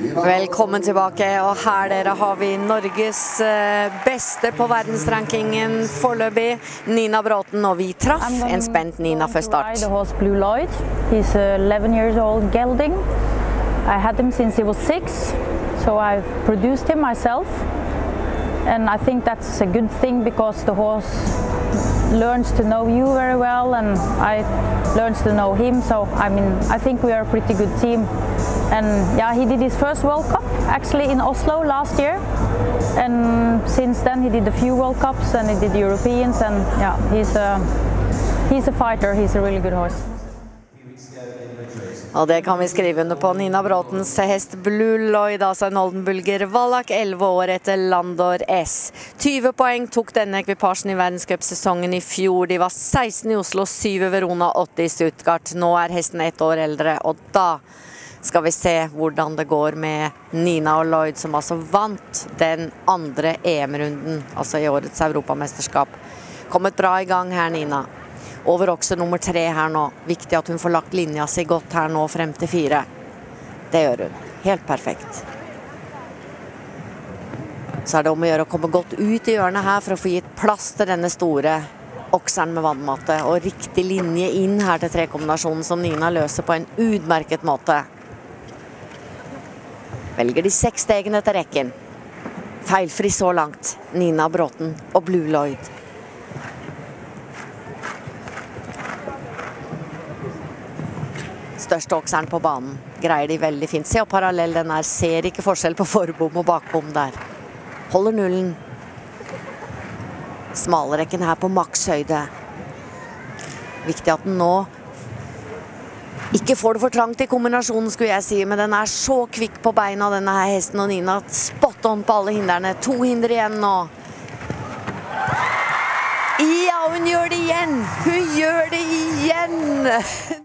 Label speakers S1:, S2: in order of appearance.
S1: Velkommen tilbake. Og her dere har vi Norges eh, beste på verdensrankingen foreløpig, Nina Bråten. Og vi traff en spent Nina før start.
S2: Blue Lloyd. He's a 11 years old gelding. I had him since he was six, so I've produced him myself. And I think that's a good thing because the horse learns to know you very well and I learns to know him. So I mean, I think we are a pretty good team. And yeah, he did his first World Cup actually in Oslo last year. And since then he did a few World Cups and he did Europeans and yeah, he's a he's a fighter. He's a really good horse.
S1: Og det kan vi skrive under på. Nina Bråtens hest Blue Lloyd, altså en oldenbulger Wallach, 11 år etter Landor S. 20 poeng tok denne ekvipasjen i verdenscupsesongen i fjor. De var 16 i Oslo, 7 i Verona, 8 i Stuttgart. Nå er hesten ett år eldre, og da skal vi se hvordan det går med Nina og Lloyd, som altså vant den andre EM-runden, altså i årets europamesterskap. Kommet bra i gang her, Nina. Over okse nummer tre her nå. Viktig at hun får lagt linja si godt her nå frem til fire. Det gjør hun. Helt perfekt. Så er det om å gjøre å komme godt ut i hjørnet her for å få gitt plass til denne store okseren med vannmatte. Og riktig linje inn her til trekombinasjonen som Nina løser på en utmerket måte. Velger de seks stegene til rekken. Feilfri så langt. Nina Bråten og Blue Lloyd. Største okseren på banen. Greier de veldig fint. Se og parallell den er. Ser ikke forskjell på forbom og bakbom der. Holder nullen. Smalrekken her på makshøyde. Viktig at den nå ikke får det for trangt i kombinasjonen, skulle jeg si, men den er så kvikk på beina, denne her hesten og Nina. Spot on på alle hindrene. To hinder igjen nå. Ja, hun gjør det igjen! Hun gjør det igjen!